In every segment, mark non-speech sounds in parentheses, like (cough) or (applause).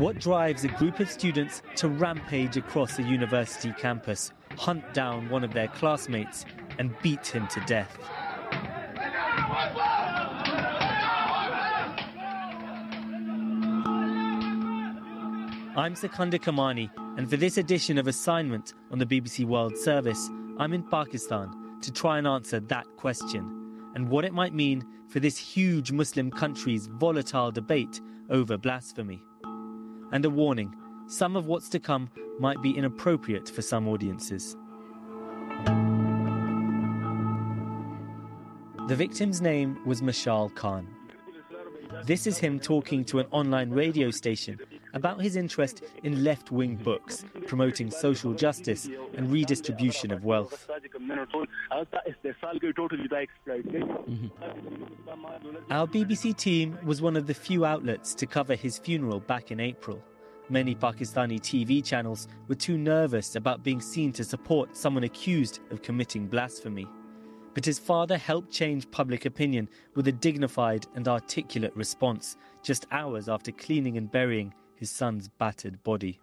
What drives a group of students to rampage across a university campus, hunt down one of their classmates, and beat him to death? I'm Secunder Kermani, and for this edition of Assignment on the BBC World Service, I'm in Pakistan to try and answer that question and what it might mean for this huge Muslim country's volatile debate over blasphemy. And a warning some of what's to come might be inappropriate for some audiences. The victim's name was Mashal Khan. This is him talking to an online radio station about his interest in left wing books promoting social justice and redistribution of wealth. Mm-hmm. Our BBC team was one of the few outlets to cover his funeral back in April. Many Pakistani TV channels were too nervous about being seen to support someone accused of committing blasphemy. But his father helped change public opinion with a dignified and articulate response just hours after cleaning and burying his son's battered body.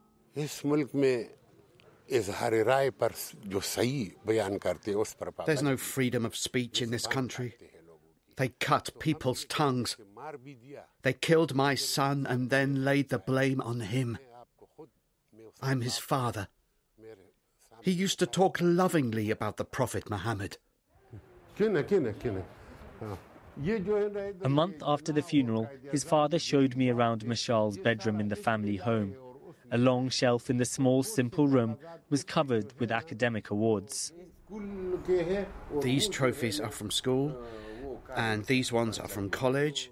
There's no freedom of speech in this country. They cut people's tongues. They killed my son and then laid the blame on him. I'm his father. He used to talk lovingly about the Prophet Muhammad. A month after the funeral, his father showed me around Mashal's bedroom in the family home. A long shelf in the small, simple room was covered with academic awards. These trophies are from school, and these ones are from college.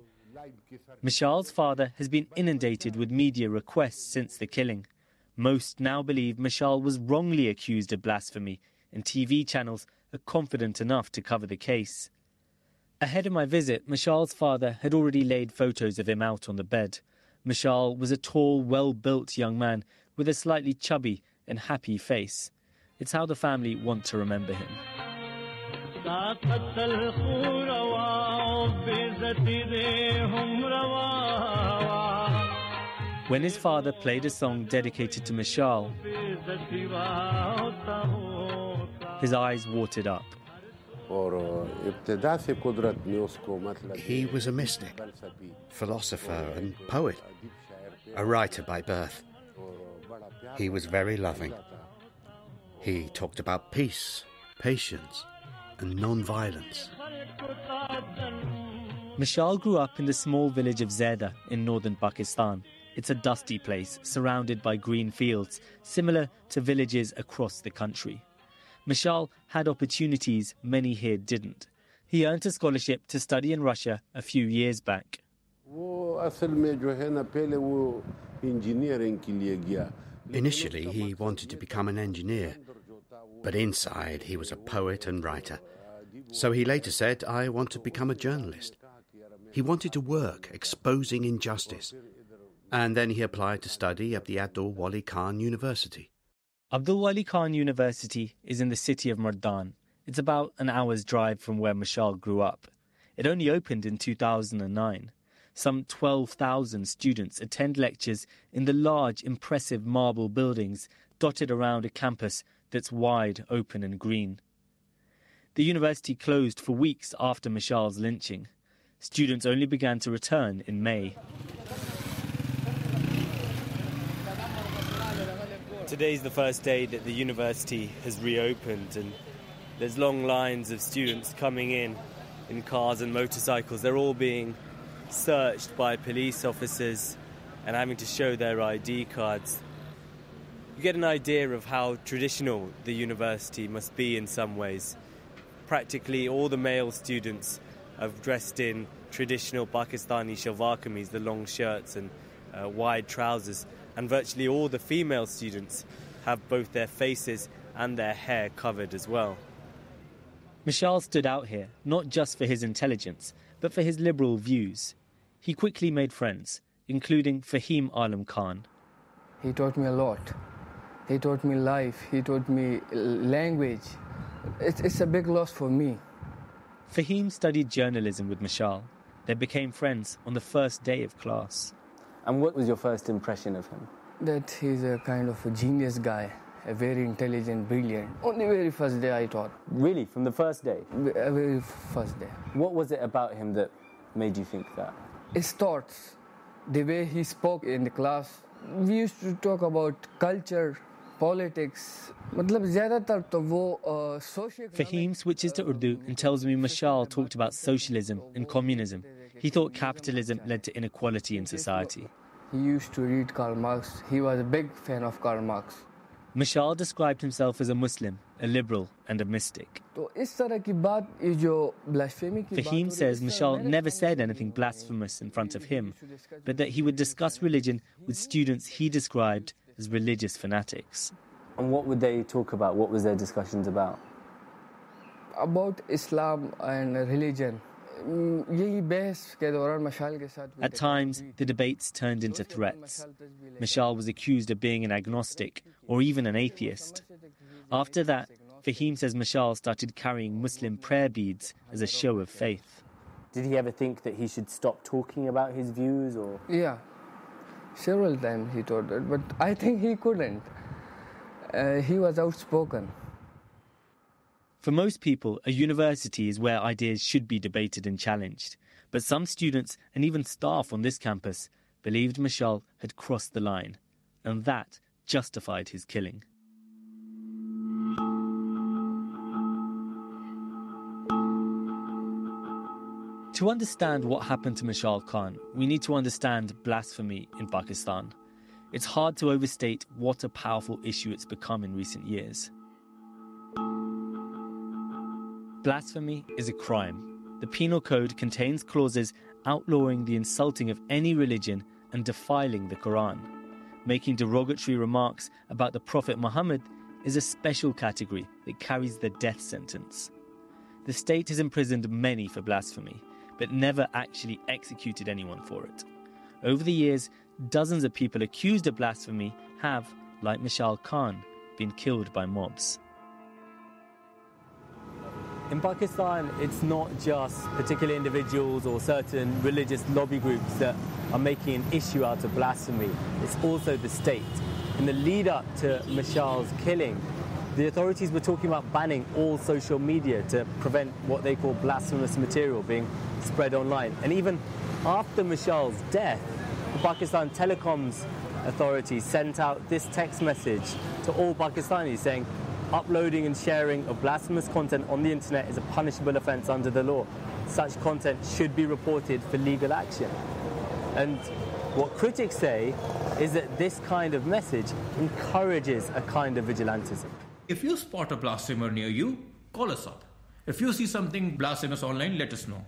Mashal's father has been inundated with media requests since the killing. Most now believe Mashal was wrongly accused of blasphemy, and TV channels are confident enough to cover the case. Ahead of my visit, Mashal's father had already laid photos of him out on the bed. Mashal was a tall, well built young man with a slightly chubby and happy face. It's how the family want to remember him. When his father played a song dedicated to Mashal, his eyes watered up. He was a mystic, philosopher, and poet, a writer by birth. He was very loving. He talked about peace, patience, and non-violence. Mashal grew up in the small village of Zaida in northern Pakistan. It's a dusty place surrounded by green fields, similar to villages across the country. Mashal had opportunities many here didn't. He earned a scholarship to study in Russia a few years back. Initially, he wanted to become an engineer, but inside, he was a poet and writer. So he later said, I want to become a journalist. He wanted to work exposing injustice. And then he applied to study at the Abdul Wali Khan University. Abdul Wali Khan University is in the city of Mardan. It's about an hour's drive from where Mashal grew up. It only opened in 2009. Some 12,000 students attend lectures in the large, impressive marble buildings dotted around a campus that's wide open and green. The university closed for weeks after Mashal's lynching. Students only began to return in May. Today's the first day that the university has reopened, and there's long lines of students coming in in cars and motorcycles. They're all being searched by police officers and having to show their ID cards. You get an idea of how traditional the university must be in some ways. Practically all the male students are dressed in traditional Pakistani shalwar kameez, the long shirts and uh, wide trousers and virtually all the female students have both their faces and their hair covered as well. Mashal stood out here, not just for his intelligence, but for his liberal views. He quickly made friends, including Fahim Alam Khan. He taught me a lot. He taught me life. He taught me language. It's, it's a big loss for me. Fahim studied journalism with Mashal. They became friends on the first day of class. And what was your first impression of him? That he's a kind of a genius guy, a very intelligent, brilliant. On the very first day, I thought. Really, from the first day? A very first day. What was it about him that made you think that? His thoughts, the way he spoke in the class. We used to talk about culture, politics. मतलब ज़्यादातर तो वो social. Fahim switches to Urdu and tells me Mashal talked about socialism and communism. he thought capitalism led to inequality in society. He used to read Karl Marx. He was a big fan of Karl Marx. Mashal described himself as a Muslim, a liberal, and a mystic. Fahim says Mashal never said anything blasphemous in front of him, but that he would discuss religion with students he described as religious fanatics. And what would they talk about? What was their discussions about? About Islam and religion. At times, the debates turned into threats. Mashal was accused of being an agnostic or even an atheist. After that, Fahim says Mashal started carrying Muslim prayer beads as a show of faith. Did he ever think that he should stop talking about his views or? Yeah, several times he thought that, but I think he couldn't. Uh, he was outspoken. For most people, a university is where ideas should be debated and challenged. But some students and even staff on this campus believed Mashal had crossed the line, and that justified his killing. To understand what happened to Mashal Khan, we need to understand blasphemy in Pakistan. It's hard to overstate what a powerful issue it's become in recent years. Blasphemy is a crime. The Penal Code contains clauses outlawing the insulting of any religion and defiling the Quran. Making derogatory remarks about the Prophet Muhammad is a special category that carries the death sentence. The state has imprisoned many for blasphemy, but never actually executed anyone for it. Over the years, dozens of people accused of blasphemy have, like Mashal Khan, been killed by mobs. In Pakistan, it's not just particular individuals or certain religious lobby groups that are making an issue out of blasphemy. It's also the state. In the lead up to Mashal's killing, the authorities were talking about banning all social media to prevent what they call blasphemous material being spread online. And even after Mashal's death, the Pakistan Telecoms Authority sent out this text message to all Pakistanis saying, uploading and sharing of blasphemous content on the internet is a punishable offence under the law. Such content should be reported for legal action. And what critics say is that this kind of message encourages a kind of vigilantism. If you spot a blasphemer near you, call us up. If you see something blasphemous online, let us know.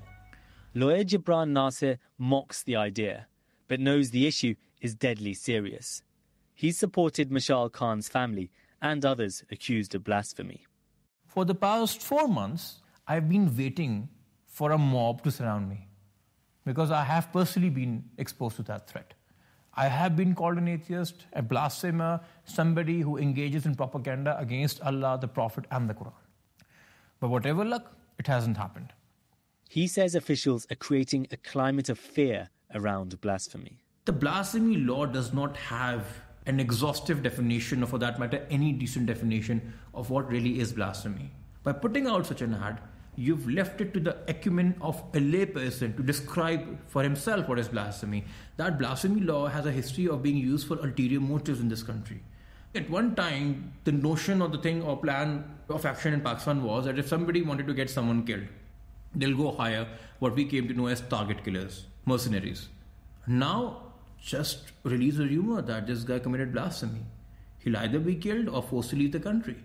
Lawyer Jibran Nasir mocks the idea, but knows the issue is deadly serious. He supported Mashal Khan's family and others accused of blasphemy. For the past four months, I've been waiting for a mob to surround me because I have personally been exposed to that threat. I have been called an atheist, a blasphemer, somebody who engages in propaganda against Allah, the Prophet, and the Quran. But whatever luck, it hasn't happened. He says officials are creating a climate of fear around blasphemy. The blasphemy law does not have an exhaustive definition, or for that matter, any decent definition of what really is blasphemy. By putting out such an ad, you've left it to the acumen of a layperson to describe for himself what is blasphemy. That blasphemy law has a history of being used for ulterior motives in this country. At one time, the notion or the thing or plan of action in Pakistan was that if somebody wanted to get someone killed, they'll go hire what we came to know as target killers, mercenaries. Now, just release a rumor that this guy committed blasphemy. He'll either be killed or forced to leave the country.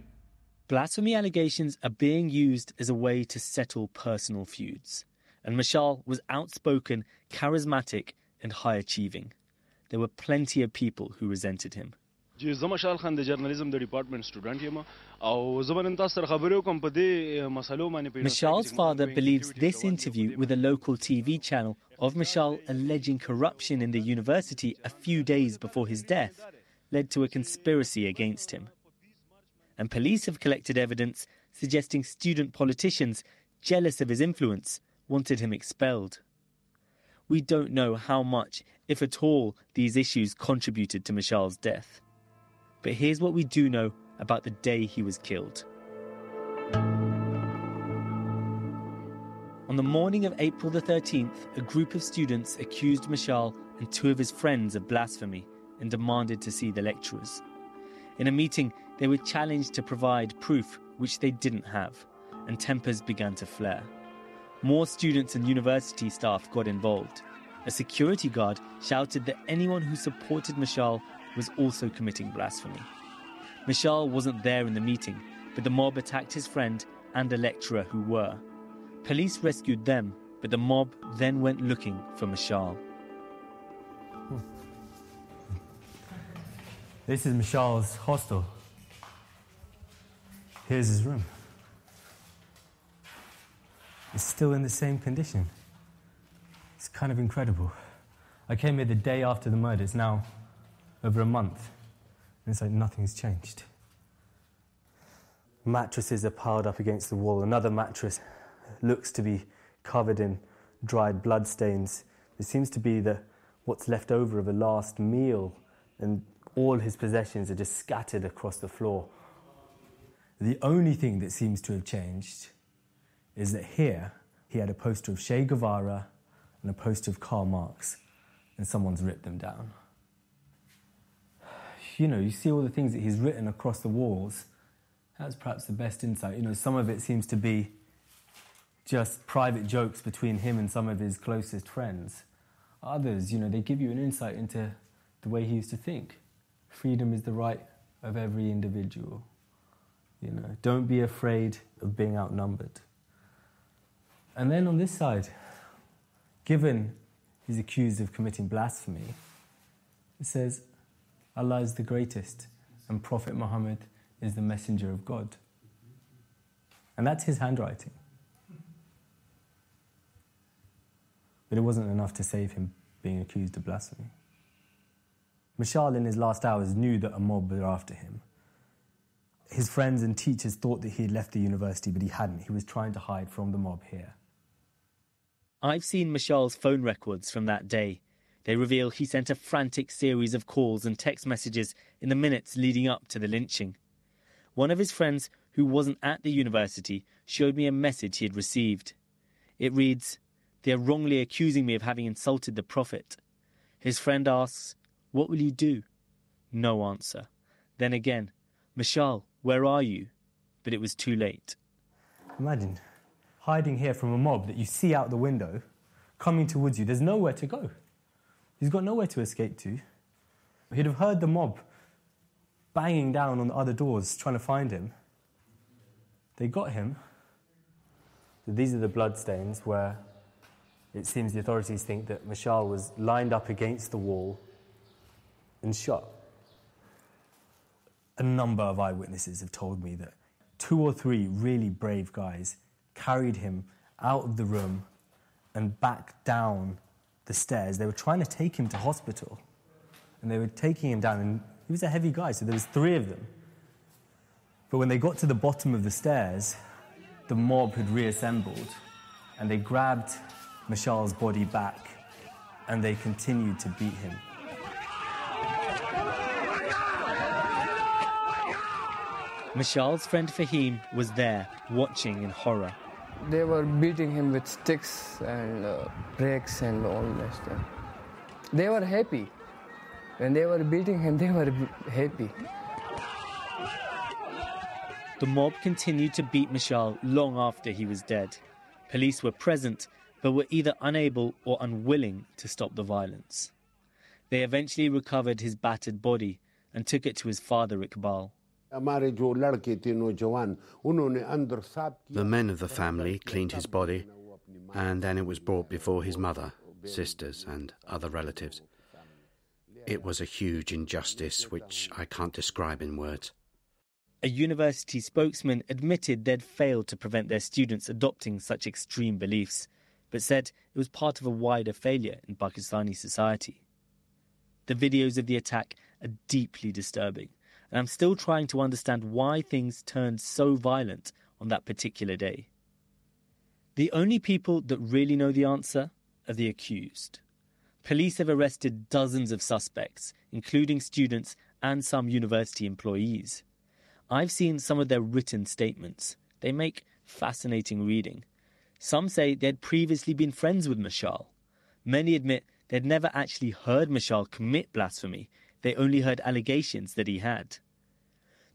Blasphemy allegations are being used as a way to settle personal feuds. And Mashal was outspoken, charismatic, and high achieving. There were plenty of people who resented him. Mashal's father believes this interview with a local TV channel of Mashal alleging corruption in the university a few days before his death led to a conspiracy against him. And police have collected evidence suggesting student politicians, jealous of his influence, wanted him expelled. we don't know how much, if at all, these issues contributed to Mashal's death. But here's what we do know about the day he was killed. On the morning of April the 13th, a group of students accused Mashal and two of his friends of blasphemy and demanded to see the lecturers. In a meeting, they were challenged to provide proof which they didn't have, and tempers began to flare. More students and university staff got involved. A security guard shouted that anyone who supported Mashal was also committing blasphemy. Mashal wasn't there in the meeting, but the mob attacked his friend and a lecturer who were. Police rescued them, but the mob then went looking for Mashal. Hmm. This is Mashal's hostel. Here's his room. It's still in the same condition. It's kind of incredible. I came here the day after the murder. It's now over a month. And it's like nothing's changed. Mattresses are piled up against the wall. Another mattress looks to be covered in dried bloodstains. It seems to be the, what's left over of a last meal, and all his possessions are just scattered across the floor. The only thing that seems to have changed is that here he had a poster of Che Guevara and a poster of Karl Marx, and someone's ripped them down. You know, you see all the things that he's written across the walls. That's perhaps the best insight. You know, some of it seems to be just private jokes between him and some of his closest friends. Others, you know, they give you an insight into the way he used to think. Freedom is the right of every individual. You know, don't be afraid of being outnumbered. And then on this side, given he's accused of committing blasphemy, it says, Allah is the greatest and Prophet Muhammad is the messenger of God. And that's his handwriting. But it wasn't enough to save him being accused of blasphemy. Mashal, in his last hours, knew that a mob were after him. His friends and teachers thought that he had left the university, but he hadn't. He was trying to hide from the mob here. I've seen Mashal's phone records from that day. They reveal he sent a frantic series of calls and text messages in the minutes leading up to the lynching. One of his friends, who wasn't at the university, showed me a message he had received. It reads, they are wrongly accusing me of having insulted the Prophet. His friend asks, What will you do? No answer. Then again, Mashal, where are you? But it was too late. Imagine hiding here from a mob that you see out the window coming towards you. There's nowhere to go. He's got nowhere to escape to. He'd have heard the mob banging down on the other doors trying to find him. They got him. These are the bloodstains where it seems the authorities think that Mashal was lined up against the wall and shot. A number of eyewitnesses have told me that two or three really brave guys carried him out of the room and back down the stairs. They were trying to take him to hospital, and they were taking him down. And he was a heavy guy, so there was three of them. But when they got to the bottom of the stairs, the mob had reassembled, and they grabbed Mashal's body back, and they continued to beat him. Mashal's friend Fahim was there, watching in horror. They were beating him with sticks and uh, bricks and all that stuff. They were happy. When they were beating him, (laughs) they were happy. The mob continued to beat Mashal long after he was dead. Police were present but were either unable or unwilling to stop the violence. They eventually recovered his battered body and took it to his father, Iqbal. The men of the family cleaned his body, and then it was brought before his mother, sisters, and other relatives. It was a huge injustice which I can't describe in words. A university spokesman admitted they'd failed to prevent their students adopting such extreme beliefs but said it was part of a wider failure in Pakistani society. The videos of the attack are deeply disturbing, and I'm still trying to understand why things turned so violent on that particular day. The only people that really know the answer are the accused. Police have arrested dozens of suspects, including students and some university employees. I've seen some of their written statements. They make fascinating reading. Some say they'd previously been friends with Mashal. Many admit they'd never actually heard Mashal commit blasphemy, they only heard allegations that he had.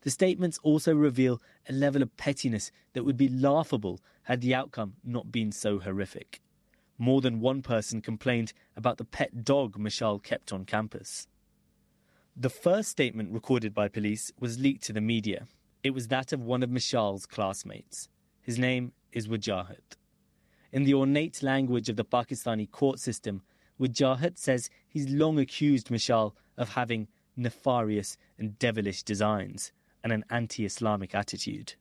The statements also reveal a level of pettiness that would be laughable had the outcome not been so horrific. More than one person complained about the pet dog Mashal kept on campus. The first statement recorded by police was leaked to the media. It was that of one of Mashal's classmates. His name is Wajahat. In the ornate language of the Pakistani court system, Wajahat says he's long accused Mashal of having nefarious and devilish designs and an anti Islamic attitude.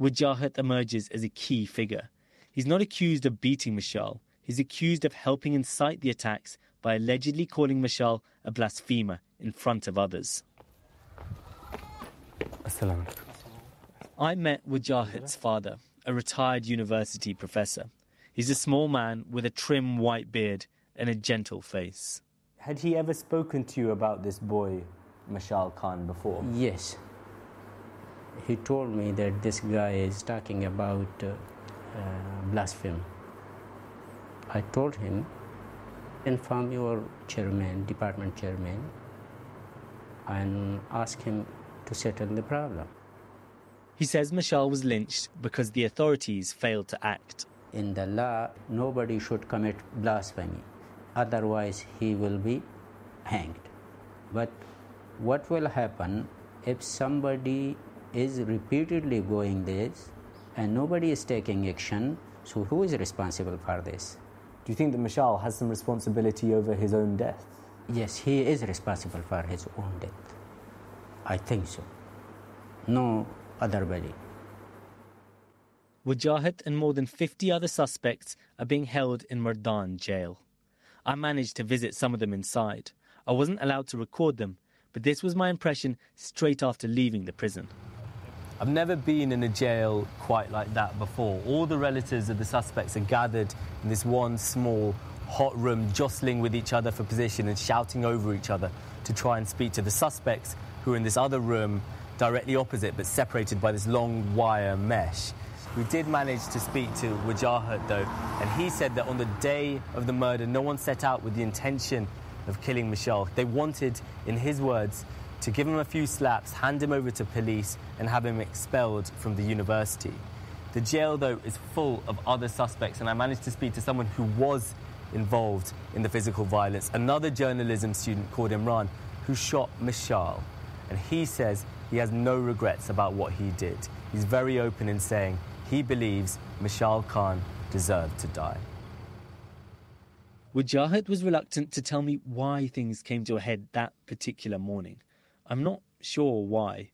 Wajahat emerges as a key figure. He's not accused of beating Mashal, he's accused of helping incite the attacks by allegedly calling Mashal a blasphemer in front of others. I met Wajahat's father, a retired university professor. He's a small man with a trim white beard and a gentle face. Had he ever spoken to you about this boy, Mashal Khan, before? Yes. He told me that this guy is talking about uh, uh, blasphemy. I told him, inform your chairman, department chairman, and ask him to settle the problem. He says Mashal was lynched because the authorities failed to act. In the law, nobody should commit blasphemy, otherwise, he will be hanged. But what will happen if somebody is repeatedly going this and nobody is taking action? So, who is responsible for this? Do you think that Mashal has some responsibility over his own death? Yes, he is responsible for his own death. I think so. No other body. Wajahat and more than 50 other suspects are being held in Mardan jail. I managed to visit some of them inside. I wasn't allowed to record them, but this was my impression straight after leaving the prison. I've never been in a jail quite like that before. All the relatives of the suspects are gathered in this one small, hot room, jostling with each other for position and shouting over each other to try and speak to the suspects who are in this other room directly opposite but separated by this long wire mesh. We did manage to speak to Wajahat though, and he said that on the day of the murder, no one set out with the intention of killing Mashal. They wanted, in his words, to give him a few slaps, hand him over to police, and have him expelled from the university. The jail, though, is full of other suspects, and I managed to speak to someone who was involved in the physical violence, another journalism student called Imran, who shot Mashal. And he says he has no regrets about what he did. He's very open in saying he believes Mashal Khan deserved to die. Wajahat was reluctant to tell me why things came to a head that particular morning. I'm not sure why,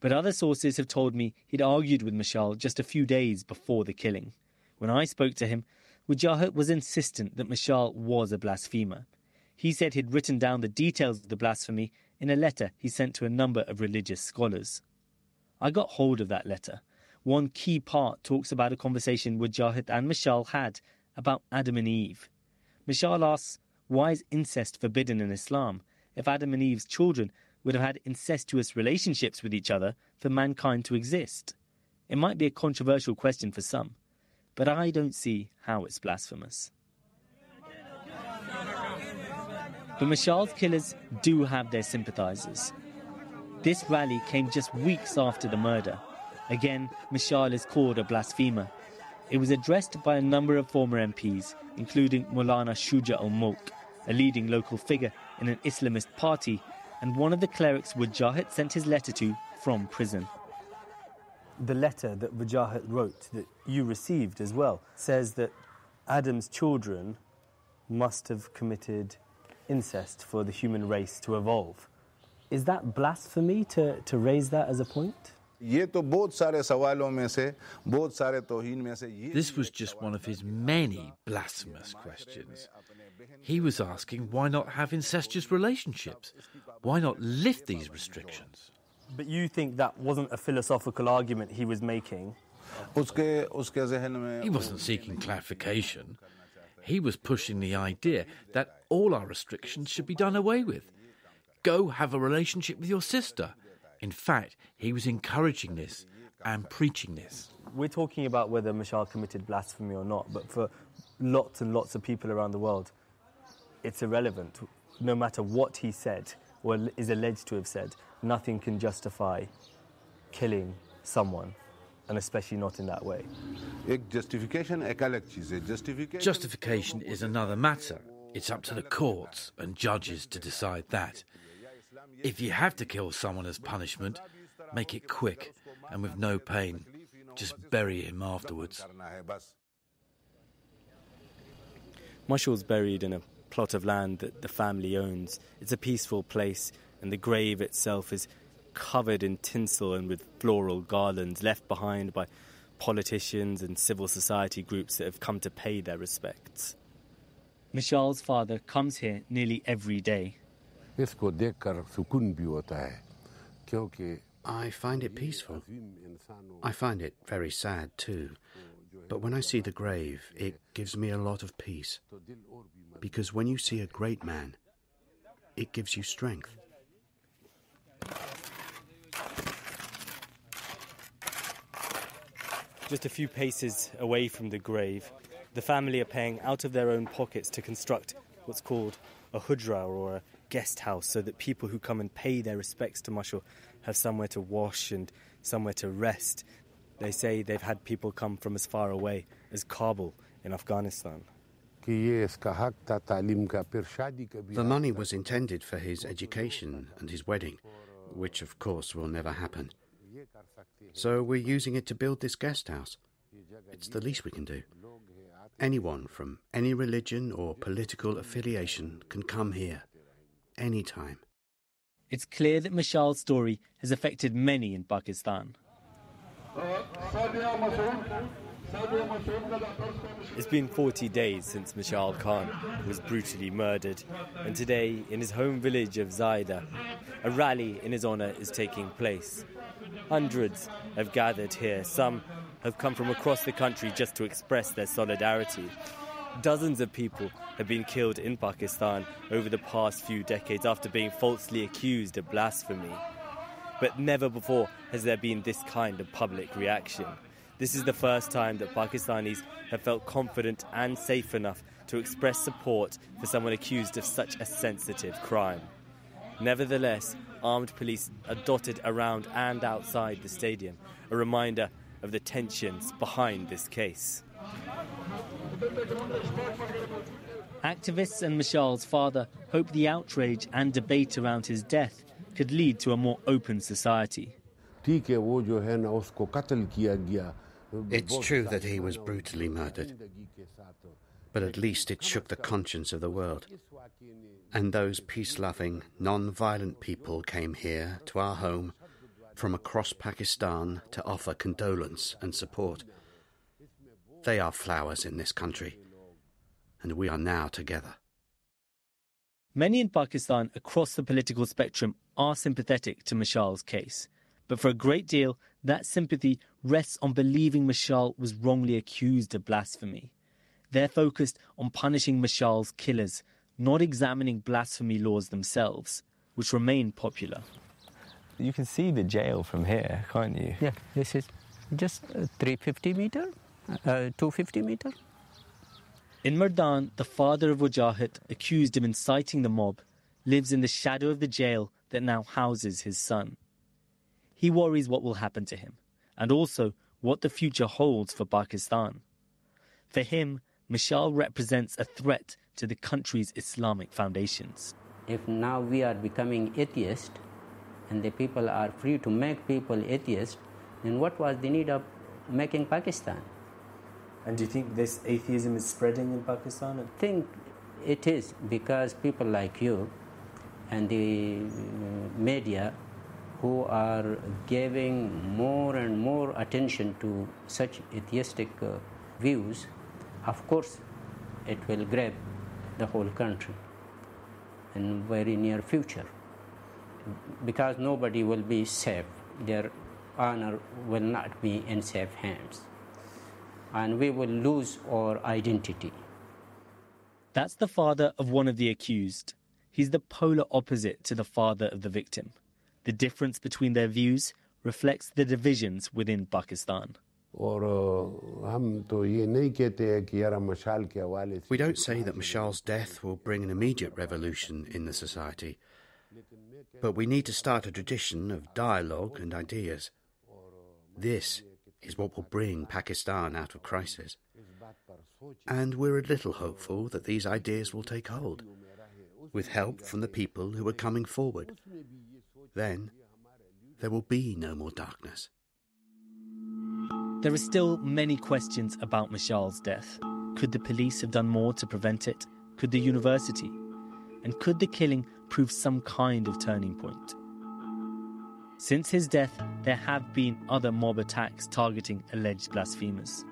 but other sources have told me he'd argued with Mashal just a few days before the killing. When I spoke to him, Wajahat was insistent that Mashal was a blasphemer. He said he'd written down the details of the blasphemy in a letter he sent to a number of religious scholars. I got hold of that letter. One key part talks about a conversation Wajahat and Mashal had about Adam and Eve. Mashal asks, why is incest forbidden in Islam if Adam and Eve's children would have had incestuous relationships with each other for mankind to exist? It might be a controversial question for some, but I don't see how it's blasphemous. But Mashal's killers do have their sympathizers. This rally came just weeks after the murder. Again, Mashal is called a blasphemer. It was addressed by a number of former MPs, including Maulana Shuja al Mulk, a leading local figure in an Islamist party, and one of the clerics Wajahat sent his letter to from prison. The letter that Wajahat wrote, that you received as well, says that Adam's children must have committed incest for the human race to evolve. Is that blasphemy to, to raise that as a point? This was just one of his many blasphemous questions. He was asking why not have incestuous relationships? Why not lift these restrictions? But you think that wasn't a philosophical argument he was making? He wasn't seeking clarification. He was pushing the idea that all our restrictions should be done away with. Go have a relationship with your sister. In fact, he was encouraging this and preaching this. We're talking about whether Mashal committed blasphemy or not, but for lots and lots of people around the world, it's irrelevant. No matter what he said or is alleged to have said, nothing can justify killing someone, and especially not in that way. Justification is another matter. It's up to the courts and judges to decide that. If you have to kill someone as punishment, make it quick and with no pain. Just bury him afterwards. Mashal's buried in a plot of land that the family owns. It's a peaceful place, and the grave itself is covered in tinsel and with floral garlands left behind by politicians and civil society groups that have come to pay their respects. Mashal's father comes here nearly every day. I find it peaceful. I find it very sad too. But when I see the grave, it gives me a lot of peace. Because when you see a great man, it gives you strength. Just a few paces away from the grave, the family are paying out of their own pockets to construct what's called a hujra or a guest house so that people who come and pay their respects to Mashal have somewhere to wash and somewhere to rest. They say they've had people come from as far away as Kabul in Afghanistan. The money was intended for his education and his wedding, which of course will never happen. So we're using it to build this guest house. It's the least we can do. Anyone from any religion or political affiliation can come here, anytime. It's clear that Mashal's story has affected many in Pakistan. It's been 40 days since Mashal Khan was brutally murdered, and today, in his home village of Zaida, a rally in his honour is taking place. Hundreds have gathered here. Some have come from across the country just to express their solidarity. Dozens of people have been killed in Pakistan over the past few decades after being falsely accused of blasphemy. But never before has there been this kind of public reaction. This is the first time that Pakistanis have felt confident and safe enough to express support for someone accused of such a sensitive crime. Nevertheless, armed police are dotted around and outside the stadium, a reminder of the tensions behind this case. Activists and Mashal's father hope the outrage and debate around his death could lead to a more open society. It's true that he was brutally murdered, but at least it shook the conscience of the world. And those peace loving, non violent people came here to our home from across Pakistan to offer condolence and support. They are flowers in this country, and we are now together. Many in Pakistan across the political spectrum are sympathetic to Mashal's case, but for a great deal, that sympathy rests on believing Mashal was wrongly accused of blasphemy. They're focused on punishing Mashal's killers, not examining blasphemy laws themselves, which remain popular. You can see the jail from here, can't you? Yeah, this is just 350 meter, Uh, 250 meter. In Mardan, the father of Wajahat, accused of inciting the mob, lives in the shadow of the jail that now houses his son. He worries what will happen to him, and also what the future holds for Pakistan. For him, Mashal represents a threat to the country's Islamic foundations. If now we are becoming atheist, and the people are free to make people atheist, then what was the need of making Pakistan? And do you think this atheism is spreading in Pakistan? I think it is because people like you and the uh, media who are giving more and more attention to such atheistic uh, views, of course, it will grab the whole country in very near future because nobody will be safe. Their honor will not be in safe hands. And we will lose our identity. That's the father of one of the accused. He's the polar opposite to the father of the victim. The difference between their views reflects the divisions within Pakistan. We don't say that Mashal's death will bring an immediate revolution in the society, but we need to start a tradition of dialogue and ideas. This is what will bring Pakistan out of crisis. And we're a little hopeful that these ideas will take hold, with help from the people who are coming forward. Then there will be no more darkness. There are still many questions about Mashal's death. Could the police have done more to prevent it? Could the university? And could the killing prove some kind of turning point? Since his death, there have been other mob attacks targeting alleged blasphemers.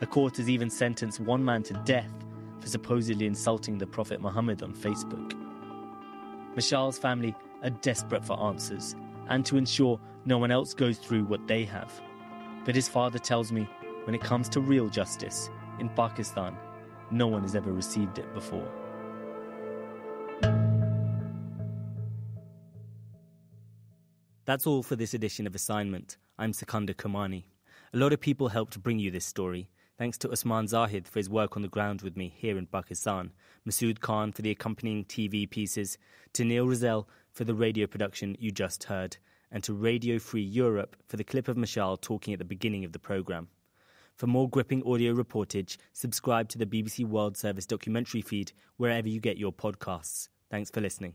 The court has even sentenced one man to death for supposedly insulting the Prophet Muhammad on Facebook. Mashal's family are desperate for answers and to ensure no one else goes through what they have. But his father tells me when it comes to real justice in Pakistan, no one has ever received it before. That's all for this edition of Assignment. I'm Secunder Kermani. A lot of people helped bring you this story. Thanks to Usman Zahid for his work on the ground with me here in Pakistan, Masood Khan for the accompanying TV pieces, to Neil Rizal for the radio production you just heard, and to Radio Free Europe for the clip of Mashal talking at the beginning of the programme. For more gripping audio reportage, subscribe to the BBC World Service documentary feed wherever you get your podcasts. Thanks for listening.